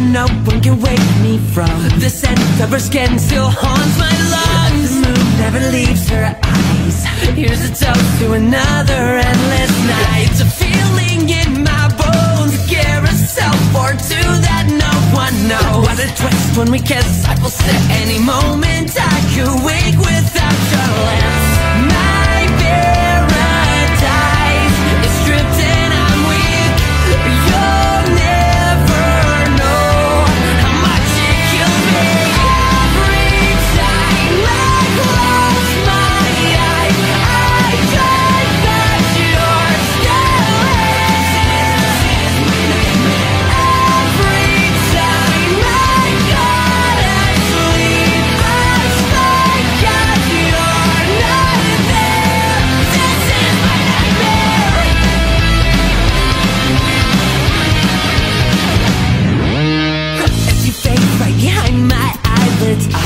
no one can wake me from The scent of her skin. Still haunts my lungs. The moon never leaves her eyes. Here's a toast to another endless night. A feeling in my bones. Carousel for two that no one knows. What a twist when we kiss. I will sit any moment. I could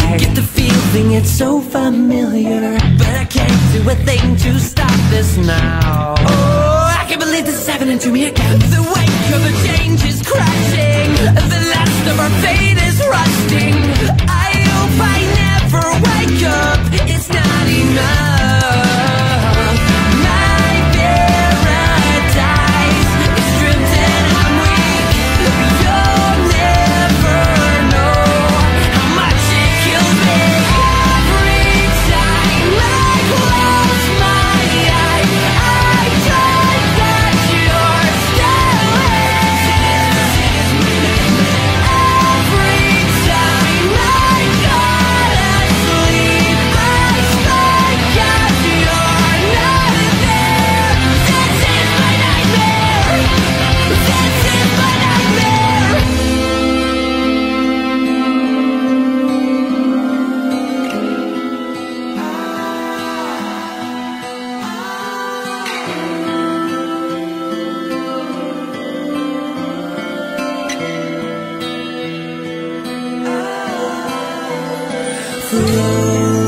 I get the feeling it's so familiar But I can't do a thing to stop this now. Oh, I can't believe this is happening to me again. The wake of a change is crashing. The last of our fate flow.